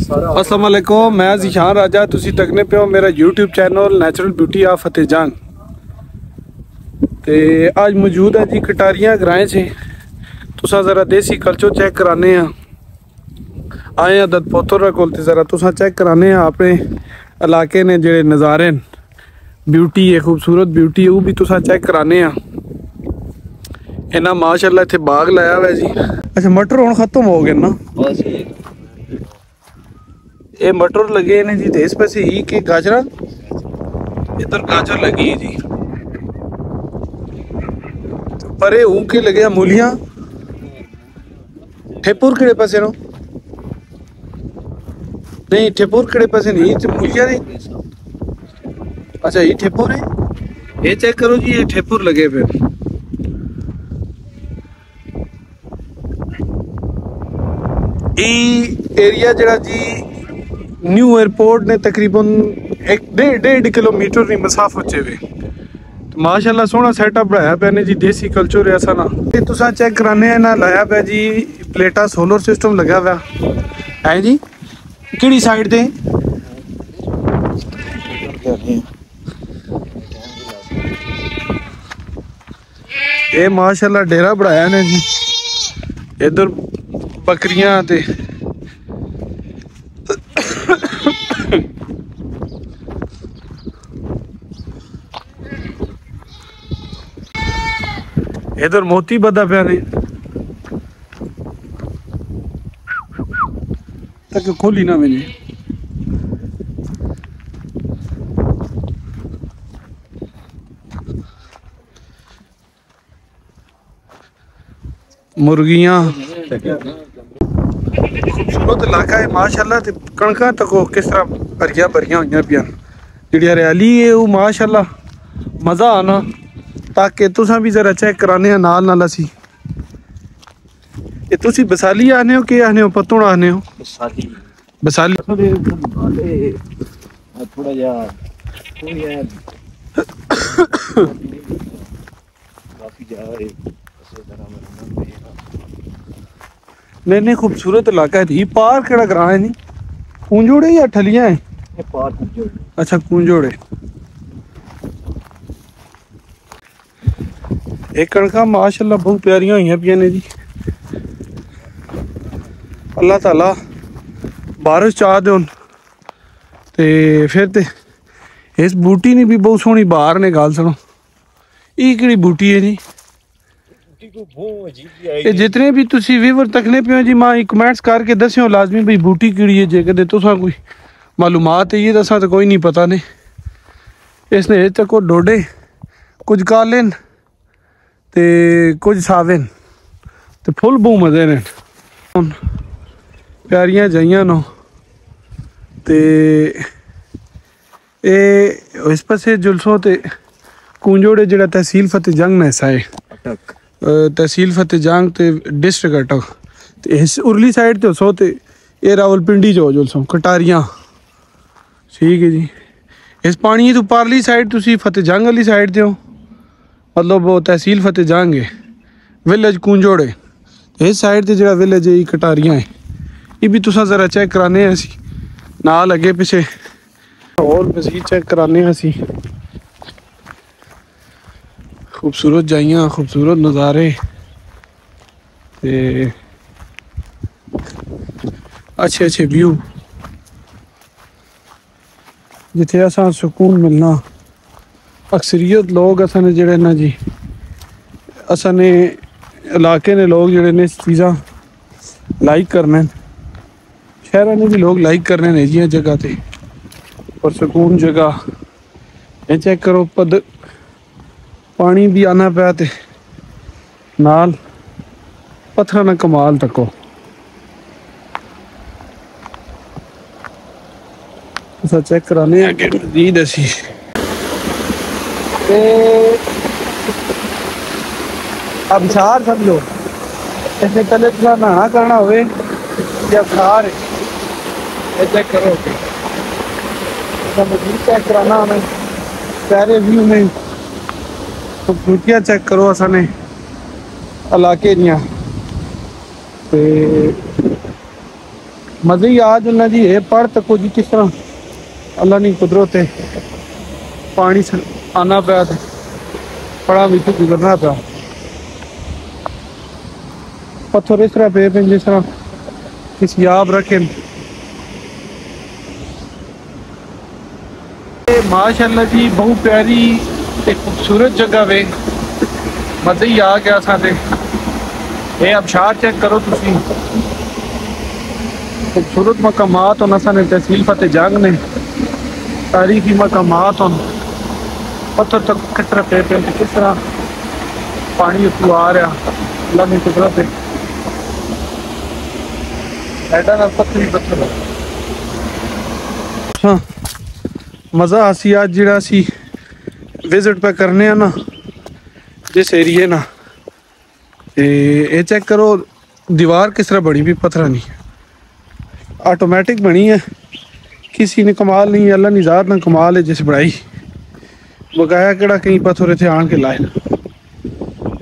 ਅਸਲਾਮ ਵਾਲੇਕੁਮ ਮੈਂ ਜ਼ਿਸ਼ਾਨ ਰਾਜਾ ਤੁਸੀਂ ਤੱਕਨੇ ਪਿਓ ਮੇਰਾ YouTube channel natural beauty of Fateh ਤੇ ਅੱਜ ਮੌਜੂਦ ਹੈ ਜੀ ਕਟਾਰੀਆਂ ਗਰਾਏ 'ਚ ਤੁਸੀਂ ਜ਼ਰਾ ਦੇਸੀ ਕਲਚਰ ਚੈੱਕ ਕਰਾਣੇ ਆ ਆਏ ਆ ਦਤ ਪੋਤਰ ਕੋਲ ਤੇ ਜ਼ਰਾ ਤੁਸੀਂ ਚੈੱਕ ਕਰਾਣੇ ਆ ਆਪਣੇ ਇਲਾਕੇ ਨੇ ਜਿਹੜੇ ਨਜ਼ਾਰੇ ਬਿਊਟੀ ਹੈ ਖੂਬਸੂਰਤ ਬਿਊਟੀ ਉਹ ਵੀ ਤੁਸੀਂ ਚੈੱਕ ਕਰਾਣੇ ਆ ਇਹਨਾਂ ਮਾਸ਼ਾਅੱਲਾ ਇੱਥੇ ਬਾਗ ਲਾਇਆ ਹੋਇਆ ਜੀ ਅੱਛਾ ਮਟਰ ਹੁਣ ਖਤਮ ਹੋ ਗਏ ਨਾ बस ये मटर लगे ने जी तो इस पास ही के गाजरा? इधर गाजर लगी है जी। तो परे ऊ लगे मूलियाँ। ठेपुर केड़े पास नो? नहीं, ठेपुर केड़े पास नहीं, ये तो मूलियाँ नहीं। अच्छा ये ठेपुर है? ये चेक करो जी, ये ठेपुर लगे पे एरिया जरा जी ਨਿਊ 에어ਪੋਰਟ ਨੇ ਤਕਰੀਬਨ 1.5 ਕਿਲੋਮੀਟਰ ਦੀ ਮਸਾਫਤ ਚ ਵੇ। ਤੇ ਮਾਸ਼ਾਅੱਲਾ ਸੋਹਣਾ ਸੈਟਅਪ ਬਣਾਇਆ ਪਿਆ ਨੇ ਜੀ, ਦੇਸੀ ਕਲਚਰ ਐਸਾ ਨਾ ਤੇ ਤੁਸੀਂ ਚੈੱਕ ਕਰਾਣੇ ਆ ਨਾ ਲਾਇਆ ਪਿਆ ਜੀ, ਪਲੇਟਾ ਸੋਲਰ ਸਿਸਟਮ ਲੱਗਾ ਹੋਇਆ। ਹੈ ਜੀ? ਕਿਹੜੀ ਸਾਈਡ ਤੇ? ਇਹ ਮਾਸ਼ਾਅੱਲਾ ਡੇਰਾ ਬਣਾਇਆ ਨੇ ਜੀ। ਇਧਰ ਬੱਕਰੀਆਂ ਤੇ इधर मोती बदा पे तक खोली ना मैंने। मुर्गियाँ। खूबसूरत इलाका है, माशाल्लाह, ते कणका तक किस तरह भरिया भरिया हुई पे जी हरियाली है वो माशाल्लाह, मज़ा आना। ताकि तुसा भी ज़रा चेक कराने नाल नाल असी ये तुसी बसाली आने हो के आने हो पतुण आने हो बसाली बसाली थोड़ा जा नहीं नहीं खूबसूरत इलाका है ये पार केड़ा ग्रां है नहीं कुंजोड़े या ठलियां है पार कुंजोड़े अच्छा कुंजोड़े ਇਹ ਕਣਕਾਂ ਮਾਸ਼ਾਅੱਲਾ ਬਹੁਤ ਪਿਆਰੀਆਂ ਹੋਈਆਂ ਪਈਆਂ ਨੇ ਜੀ। ਅੱਲਾਹ ਤਾਲਾ ਬਾਰਿਸ਼ ਚਾਹ ਦੇਉਣ ਤੇ ਫਿਰ ਤੇ ਇਸ ਬੂਟੀ ਨੇ ਵੀ ਬਹੁਤ ਸੋਹਣੀ ਬਾਹਰ ਨੇ ਗੱਲ ਸੁਣੋ। ਇਹ ਕਿਹੜੀ ਬੂਟੀ ਹੈ ਜੀ? ਇਹ ਜਿਤਨੇ ਵੀ ਤੁਸੀਂ ਵੀਵਰ ਤੱਕਨੇ ਪਿਓ ਜੀ ਮੈਂ ਕਮੈਂਟਸ ਕਰਕੇ ਦੱਸਿਓ ਲਾਜ਼ਮੀ ਭਈ ਬੂਟੀ ਕਿਹੜੀ ਹੈ ਜੇ ਕਦੇ ਤੁਸਾਂ ਕੋਈ ਮਾਲੂਮਾਤ ਹੈ ਇਹ ਦੱਸਾਂ ਤਾਂ ਕੋਈ ਨਹੀਂ ਪਤਾ ਨੇ। ਇਸ ਨੇ ਇਹ ਤੱਕ ਡੋਡੇ ਕੁਝ ਕਾਲਨ kuj ਤੇ ਫੁੱਲ ਬੂਮ ਦੇ ਨੇ। ਪਿਆਰੀਆਂ ਜਾਈਆਂ ਨੂੰ ਤੇ ਇਹ ਇਸ ਪਾਸੇ ਜੁਲਸੋ ਤੇ ਕੁੰਜੋੜੇ ਜਿਹੜਾ ਤਹਿਸੀਲ ਫਤਿਹ ਜੰਗ ਨਾ ਸਾਏ। ਅਟਕ। ਤਹਿਸੀਲ ਫਤਿਹ ਜੰਗ ਤੇ ਡਿਸਟ੍ਰਿਕਟ ਅਟਕ। ਤੇ ਇਸ ਉਰਲੀ ਸਾਈਡ ਤੇ ਸੋ ਤੇ ਇਹ ਰਾਵਲਪਿੰਡੀ ਜੋ ਜੁਲਸੋ ਕਟਾਰੀਆਂ। ਠੀਕ ਹੈ ਜੀ। ਇਸ ਪਾਣੀ ਤੋਂ ਪਰਲੀ ਸਾਈਡ ਤੁਸੀਂ ਫਤਿਹ ਜੰਗ ਵਾਲੀ ਸਾਈਡ ਤੇ ਹੋ। मतलब तहसील फतेह जाएँगे। विलेज कूंजोड़े। इस साइड से जो विलेज है कटारियाँ है। ये भी तुसा जरा चेक कराने असी नाल अगे पिछे। और मजीद चेक कराने असी खूबसूरत जाइया, खूबसूरत नज़ारे। ते अच्छे अच्छे व्यू। जिथे असा सुकून मिलना। ਅਕਸਰੀਅਤ ਲੋਕ ਅਸਾਂ ਨੇ ਜਿਹੜੇ ਨਾ ਜੀ ਅਸਾਂ ਨੇ ਇਲਾਕੇ ਦੇ ਲੋਕ ਜਿਹੜੇ ਨੇ ਚੀਜ਼ਾਂ ਲਾਈਕ ਕਰਨੇ ਸ਼ਹਿਰਾਂ ਨੇ ਵੀ ਲੋਕ ਲਾਈਕ ਕਰਨੇ ਨੇ ਜੀ ਜਗ੍ਹਾ ਤੇ ਪਰ ਸਕੂਨ ਜਗ੍ਹਾ ਇਹ ਚੈੱਕ ਕਰੋ ਪਦ ਪਾਣੀ ਵੀ ਆਣਾ ਪਿਆ ਤੇ ਨਾਲ ਪੱਥਰਾਂ ਨਾਲ ਕਮਾਲ ਟੱਕੋ ਅਸਾਂ ਚੈੱਕ ਕਰਾਣੇ ਅੱਗੇ ਮਜ਼ੀਦ ਅਸੀਂ ते अबसार समझो। इसने कल तुम नहाना करना हो अबसार चेक करो। तो मजीद चेक कराना हमें सारे व्यू में। खूबसूरतियाँ चेक करो असाने इलाके दियाँ। मज़े आज उन्हें जी है पर तो कुछ किस तरह। अल्लाह की कुदरत है। पानी आना पाया था। बड़ा बीच तो गुजरना था। पत्थर इस तरह पे पे जिस तरह किस याब रखे। माशाल्लाह जी, बहुत प्यारी एक खूबसूरत जगह वे। मज़े ही आ गया साथे ये अबशार चेक करो तुम खूबसूरत मकामात हो असा ने तहसील फतेह जंग ने। तारीखी मकामात और पत्थर तक किस तरह पे पे किस तरह पानी उतू आ रहा अल्लाह की कुदरत है ऐडा ना पत्थर ही पत्थर है ਹਾਂ ਮਜ਼ਾ ਅਸੀਂ ਅੱਜ ਜਿਹੜਾ ਅਸੀਂ ਵਿਜ਼ਿਟ ਪੇ ਕਰਨੇ ਆ ਨਾ ਜਿਸ ਏਰੀਏ ਨਾ ਤੇ ਇਹ ਚੈੱਕ ਕਰੋ ਦੀਵਾਰ ਕਿਸ ਤਰ੍ਹਾਂ ਬਣੀ ਵੀ ਪੱਥਰਾਂ ਦੀ ਆਟੋਮੈਟਿਕ ਬਣੀ ਹੈ ਕਿਸੇ ਨੇ ਕਮਾਲ ਨਹੀਂ ਅੱਲਾ ਨੇ ਜ਼ਾਤ ਨਾਲ ਕਮਾਲ ਹੈ ਜਿਸ ਬਣਾਈ ਵਗਾਇਆ ਕਿਹੜਾ ਕਈ ਪੱਥਰ ਇੱਥੇ ਆਣ ਕੇ ਲਾਏ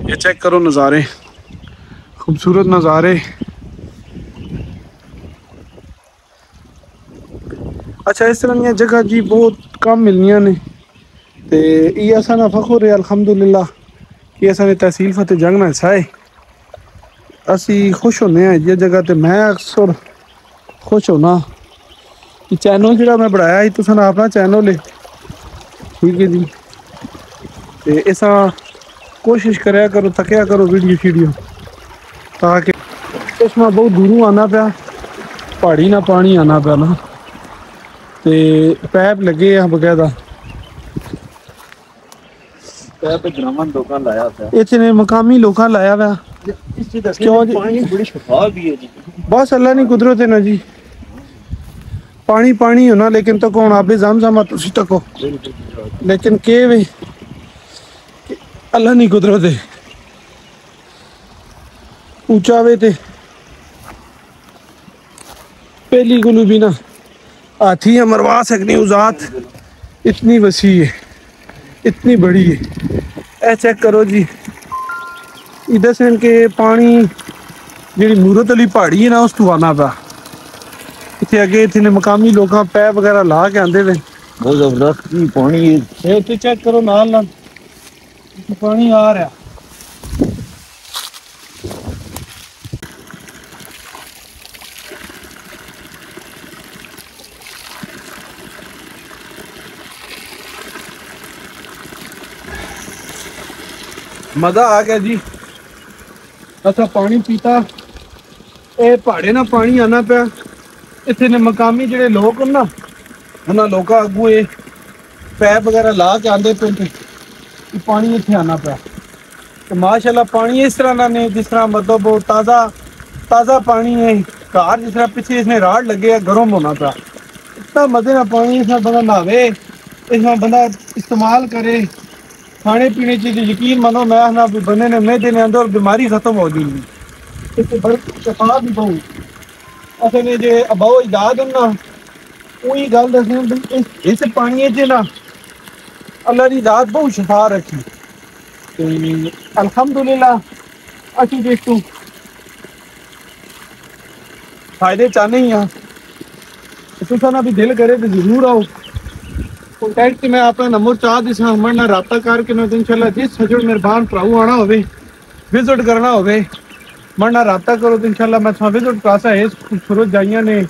ਇਹ ਚੈੱਕ ਕਰੋ ਨਜ਼ਾਰੇ ਖੂਬਸੂਰਤ ਨਜ਼ਾਰੇ ਅੱਛਾ ਇਸ ਤਰ੍ਹਾਂ ਦੀਆਂ ਜਗ੍ਹਾ ਜੀ ਬਹੁਤ ਕਮ ਮਿਲਨੀਆਂ ਨੇ ਤੇ ਇਹ ਅਸਾਂ ਦਾ ਫਖਰ ਹੈ ਅਲਹਮਦੁਲਿਲਾ ਕਿ ਅਸਾਂ ਨੇ ਤਹਿਸੀਲ ਫਤਿਹ ਜੰਗ ਨਾਲ ਸਾਏ ਅਸੀਂ ਖੁਸ਼ ਹੁੰਦੇ ਹਾਂ ਇਹ ਜਗ੍ਹਾ ਤੇ ਮੈਂ ਅਕਸਰ ਖੁਸ਼ ਹੋਣਾ ਕਿ ਚੈਨਲ ਜਿਹੜਾ ਮੈਂ ਬਣਾਇਆ ਸੀ ਤੁਸੀਂ ਆਪਣਾ ਚੈਨਲ ਹੈ ਠੀਕ ਹੈ ਜੀ ਤੇ ਇਸਾਂ ਕੋਸ਼ਿश ਕਰਿਆ ਕਰੋ ਥਕਿਆ ਕਰੋ ਵੀਡੀਓ ਸ਼ੀਡੀਓ ਤਾਂ ਕਿ ਇਸ ਨਾਲ ਬਹੁਤ ਦੂਰੋਂ ਆਣਾ ਪਿਆ ਪਹਾੜੀ ਨਾਲ ਪਾਣੀ ਆਣਾ ਪਿਆ ਨਾ। ਤੇ ਪੈਪ ਲੱਗੇ ਆ ਬਗੈਦਾ ਪੈਪ ਜਨਮਨ ਲੋਕਾਂ ਲਾਇਆ ਪਿਆ। ਇੱਥੇ ਨੇ ਮਕਾਮੀ ਲੋਕਾਂ ਲਾਇਆ ਪਿਆ। ਇਸ ਚੀਜ਼ ਪਾਣੀ ਬੜੀ ਸ਼ਫਾ ਵੀ ਹੈ ਜੀ। ਬਸ ਅੱਲਾ ਨੇ ਕੁਦਰਤ ਹੈ ਨਾ ਜੀ। ਪਾਣੀ ਪਾਣੀ ਹੋਣਾ ਲੇਕਿਨ ਤੱਕ ਹੁਣ ਆਪੇ ਜ਼ਮਜ਼ਮਾ ਤੁਸੀਂ ਤੱਕੋ। ਲੇਕਿਨ ਕੇ ਵੀ અલ્લાહની કુદરત છે ઊંચાવે તે पहली गुलू भी ना है मरवा सकने उजात इतनी वसी है इतनी बड़ी है। ऐ चेक करो जी। इधर से इनके पानी जी मूरत अली पहाड़ी है ना उस तू आना पा इतने अगे इतने मकामी लोग पै वगैरह ला के आते थे बहुत ज़बरदस्त पानी है। चेक करो नाल नाल ਪਾਣੀ ਆ ਰਿਹਾ। ਮਜ਼ਾ ਆ ਗਿਆ ਜੀ। ਅਸਾਂ ਪਾਣੀ ਪੀਤਾ। ਇਹ ਪਹਾੜੇ ਨਾਲ ਪਾਣੀ ਆਣਾ ਪਿਆ। ਇੱਥੇ ਨੇ ਮਕਾਮੀ ਜਿਹੜੇ ਲੋਕ ਹਨ ਨਾ, ਉਹਨਾਂ ਲੋਕਾਂ ਅੱਗੂ ਇਹ ਪੈਪ ਵਗੈਰਾ ਲਾ ਕੇ ਆਂਦੇ ਪਏ कि पानी इतने आना पाया तो माशाल्लाह पानी इस तरह ना ने जिस तरह मतलब ताज़ा ताज़ा पानी है घर जिस तरह पीछे इसमें राड लगे गर्म होना पा इतना मज़े ना पानी इसमें बंदा नहावे इसमें बंदा इस्तेमाल करे खाने पीने की यकीन मानो मैं ना बंदे ने मेहदे ने अंदर बीमारी ख़त्म हो गई इससे बड़ी शफा भी बहु असल जो अबाओ इजाद ना वही गल दस इस पानी ना अल्लाह की दात बहुत शफा रखी। अलहमदुल्ला असी भी फ़ायदे चाहे हाँ ना भी दिल करे तो ज़रूर आओ। कॉन्टैक्ट मैं अपना नंबर चाह दिसा हमारे रबता करके मैं तो इंशाल्लाह जिस सजड़ मेहरबान भराऊ आना हो विज़िट करना हो हमारे रबता करो तो इंशाल्लाह मैं विज़िट करा सा खूबसूरत जाइया ने,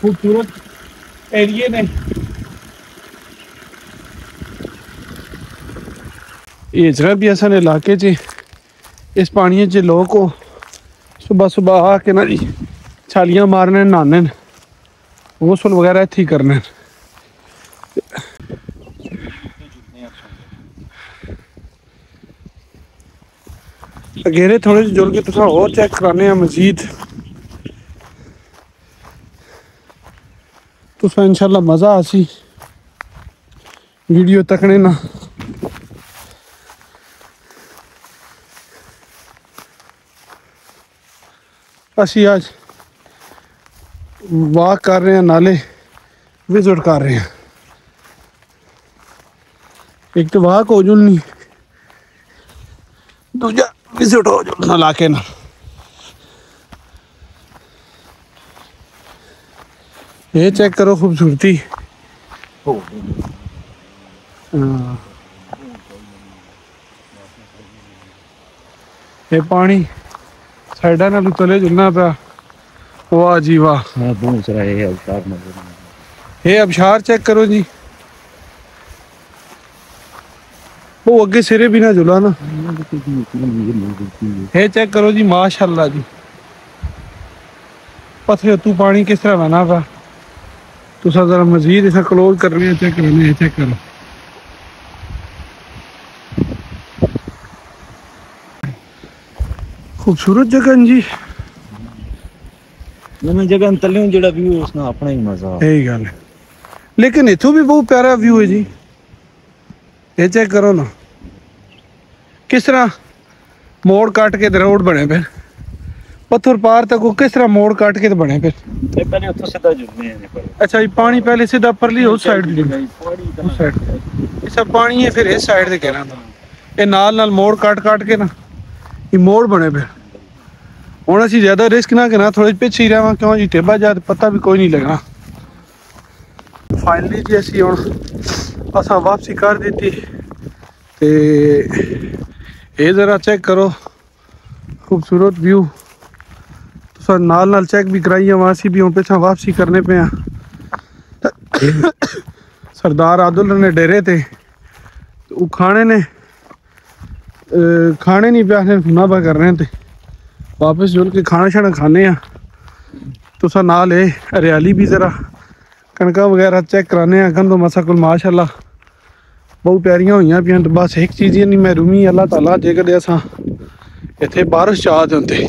खूबसूरत एरिए ने। ਇਹ ਜਗ੍ਹਾ ਵੀ ਅਸਾਂ ਦੇ ਇਲਾਕੇ 'ਚ ਇਸ ਪਾਣੀਏ 'ਚ ਲੋਕ ਉਹ ਸਵੇਰ ਸਵੇਰ ਆ ਕੇ ਨਾ ਜੀ ਛਾਲੀਆਂ ਮਾਰਨੇ ਨਹਾਣੇ ਨੇ ਗੋਸਲ ਵਗੈਰਾ ਇੱਥੇ ਹੀ ਕਰਨੇ ਨੇ ਅਗੇਰੇ ਥੋੜੇ ਜਿਹੇ ਜੁਲ ਕੇ ਤੁਸੀਂ ਹੋਰ ਚੈੱਕ ਕਰਾਣੇ ਆ ਮਜ਼ੀਦ ਤੁਸੀਂ ਅਸੀਂ ਅੱਜ ਵਾਕ ਕਰ ਰਹੇ ਹਾਂ ਨਾਲੇ ਵਿਜ਼ਿਟ ਕਰ ਰਹੇ ਹਾਂ ਇੱਕ ਤਾਂ ਵਾਕ ਹੋ ਜੁਲ ਨਹੀਂ ਦੂਜਾ ਵਿਜ਼ਿਟ ਹੋ ਜੁਲ ਨਾ ਲਾ ਕੇ ਨਾ ਇਹ ਚੈੱਕ ਕਰੋ ਖੂਬਸੂਰਤੀ ਹੋ ਹਾਂ ਇਹ ਪਾਣੀ ਸਾਈਡਾਂ ਨਾਲ ਉਤਲੇ ਜੁਲਣਾ ਪਿਆ। ਵਾਹ ਜੀ ਵਾਹ। ਮੈਂ ਬਹੁਤ ਸਾਰਾ ਇਹ ਅਵਤਾਰ ਨਜ਼ਰ ਇਹ ਅਬਸ਼ਾਰ ਚੈੱਕ ਕਰੋ ਜੀ। ਉਹ ਅੱਗੇ ਸਿਰੇ ਵੀ ਨਾ ਜੁਲਾ ਨਾ। ਇਹ ਚੈੱਕ ਕਰੋ ਜੀ ਮਾਸ਼ਾਅੱਲਾ ਜੀ। ਪਥਰੇ ਤੂੰ ਪਾਣੀ ਕਿਸ ਤਰ੍ਹਾਂ ਬਣਾ ਪਾ ਤੁਸੀਂ ਜ਼ਰਾ ਮਜ਼ੀਦ ਇਸੇ ਕਲੋਜ਼ ਕਰ ਰਹੇ ਚੈੱਕ ਕਰਨੇ ਚੈੱਕ ਕਰੋ। ਖੂਬਸੂਰਤ ਜਗ੍ਹਾ ਜੀ। ਮੈਂ ਜਗ੍ਹਾ ਤਲਿਓ ਜਿਹੜਾ ਵੀ ਉਸ ਨਾਲ ਆਪਣਾ ਹੀ ਮਜ਼ਾ। ਇਹੀ ਗੱਲ ਹੈ। ਲੇਕਿਨ ਇਥੋਂ ਵੀ ਬਹੁਤ ਪਿਆਰਾ ਵਿਊ ਹੈ ਜੀ। ਇਹ ਚੈੱਕ ਕਰੋ ਨਾ। ਕਿਸ ਤਰ੍ਹਾਂ ਮੋੜ ਕੱਟ ਕੇ ਰੋਡ ਬਣੇ ਪਏ। ਪੱਥਰ ਪਾਰ ਤੱਕ ਉਹ ਕਿਸ ਤਰ੍ਹਾਂ ਮੋੜ ਕੱਟ ਕੇ ਬਣੇ ਪਏ। ਇਹ ਪਹਿਲੇ ਉੱਥੋਂ ਸਿੱਧਾ ਜੁੜਨੇ ਨੇ ਪਰ ਅੱਛਾ ਜੀ ਪਾਣੀ ਪਹਿਲੇ ਸਿੱਧਾ ਪਰਲੀ ਉਸ ਸਾਈਡ ਦੀ। ਪਾਣੀ ਉਸ ਸਾਈਡ ਇਹ ਸਭ ਪਾਣੀ ਹੈ ਫਿਰ ਇਸ ਸਾਈਡ ਤੇ ਕਹਿਣਾ। ਇਹ ਨਾਲ ਨਾਲ ਮੋੜ ਕੱਟ ਕੱਟ ਕੇ ਨਾ। ਇਹ ਮੋੜ ਬਣੇ ਪਏ। ਹੁਣ ਅਸੀਂ ਜ਼ਿਆਦਾ ਰਿਸਕ ਨਾ ਕਰਨਾ ਥੋੜੇ ਪਿੱਛੇ ਹੀ ਰਹਾਂ ਕਿਉਂ ਜੀ ਟੇਬਾ ਜਾ ਤੇ ਪਤਾ ਵੀ ਕੋਈ ਨਹੀਂ ਲੱਗਣਾ ਫਾਈਨਲੀ ਜੀ ਅਸੀਂ ਹੁਣ ਅਸਾਂ ਵਾਪਸੀ ਕਰ ਦਿੱਤੀ ਤੇ ਇਹ ਜ਼ਰਾ ਚੈੱਕ ਕਰੋ ਖੂਬਸੂਰਤ ਵਿਊ ਤੁਸੀਂ ਨਾਲ ਨਾਲ ਚੈੱਕ ਵੀ ਕਰਾਈਏ ਵਾਸੀ ਵੀ ਹੁਣ ਪਿੱਛਾ ਵਾਪਸੀ ਕਰਨੇ ਪਏ ਆ ਸਰਦਾਰ ਆਦੁਲ ਨੇ ਡੇਰੇ ਤੇ ਉਹ ਖਾਣੇ ਨੇ ਅਹ ਖਾਣੇ ਨਹੀਂ ਪਿਆ ਨੇ ਸੁਨਾਬਾ ਕਰ ਰਹੇ ਤੇ ਵਾਪਸ ਜੁਲ ਕੇ ਖਾਣਾ ਛਾਣਾ ਖਾਣੇ ਆ ਤੁਸੀਂ ਨਾਲ ਇਹ ਹਰਿਆਲੀ ਵੀ ਜ਼ਰਾ ਕਣਕਾਂ ਵਗੈਰਾ ਚੈੱਕ ਕਰਾਣੇ ਆ ਗੰਦੋ ਮਸਾ ਕੋਲ ਮਾਸ਼ਾਅੱਲਾ ਬਹੁਤ ਪਿਆਰੀਆਂ ਹੋਈਆਂ ਪਈਆਂ ਤੇ ਬਸ ਇੱਕ ਚੀਜ਼ ਹੀ ਨਹੀਂ ਮਹਿਰੂਮੀ ਅੱਲਾਹ ਤਾਲਾ ਜੇਕਰ ਅਸਾਂ ਇੱਥੇ ਬਾਰਿਸ਼ ਚਾਹ ਦੇ ਹੁੰਦੇ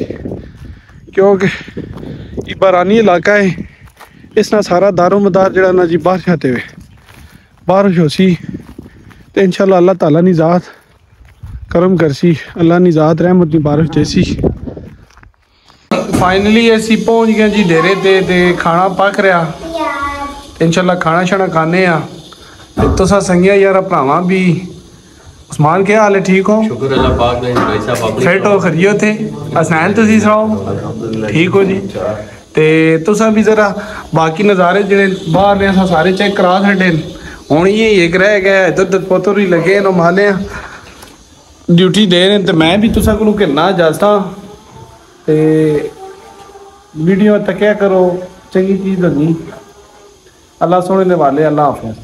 ਕਿਉਂਕਿ ਇਹ ਬਾਰਾਨੀ ਇਲਾਕਾ ਹੈ ਇਸ ਨਾਲ ਸਾਰਾ ਦਾਰੋ ਮਦਾਰ ਜਿਹੜਾ ਨਾ ਜੀ ਬਾਰਿਸ਼ਾਂ ਤੇ ਵੇ ਬਾਰਿਸ਼ ਹੋਸੀ ਤੇ ਇਨਸ਼ਾਅੱਲਾ ਅੱਲਾਹ ਤਾਲਾ ਦੀ ਜ਼ਾਤ ਕਰਮ ਕਰਸੀ ਅੱਲਾਹ ਦੀ ਜ਼ਾਤ ਰਹਿਮਤ ਦੀ ਬਾਰਿਸ਼ ਦੇਸੀ ਫਾਈਨਲੀ ਅਸੀਂ ਪਹੁੰਚ ਗਏ ਜੀ ਡੇਰੇ ਤੇ ਤੇ ਖਾਣਾ ਪੱਕ ਰਿਹਾ। ਇਨਸ਼ਾਅੱਲਾ ਖਾਣਾ ਛਾਣਾ ਖਾਣੇ ਆ ਤੇ ਤੁਸੀਂ ਸੰਗਿਆ ਯਾਰ ਭਰਾਵਾਂ ਵੀ। ਉਸਮਾਨ ਕੀ ਹਾਲ ਹੈ? ਠੀਕ ਹੋ? ਸ਼ੁਕਰ ਅੱਲਾਹ ਪਾਕ ਦਾ ਭਾਈ ਸਾਹਿਬ ਆਪਣੀ ਫਿਟ ਹੋ ਖਰੀਓ ਤੇ ਅਸਨੈਨ ਤੁਸੀਂ ਸੁਣਾਓ? ਠੀਕ ਹੋ ਜੀ? ਤੇ ਤੁਸੀਂ ਵੀ ਜ਼ਰਾ ਬਾਕੀ ਨਜ਼ਾਰੇ ਜਿਹੜੇ ਬਾਹਰ ਨੇ ਅਸਾਂ ਸਾਰੇ ਚੈੱਕ ਕਰਾ ਛੱਡੇ ਹੁਣ ਇਹ ਇੱਕ ਰਹਿ ਗਿਆ ਇਧਰ ਪਤੋਰ ਹੀ ਲੱਗੇ ਨਾ ਮਾਨੇ ਡਿਊਟੀ ਦੇ ਨੇ ਤੇ ਮੈਂ ਵੀ ਤੁਸਾਂ ਕੋਲੋਂ ਕਿੰਨਾ ਜਸਤਾ ਤੇ ਵੀਡੀਓ ਤੱਕਿਆ ਕਰੋ ਚੰਗੀ ਚੀਜ਼ ਲੱਗੀ ਅੱਲਾ ਸੋਹਣੇ ਨੇ ਵਾਲੇ ਅੱਲਾ ਹਾਫਿਜ਼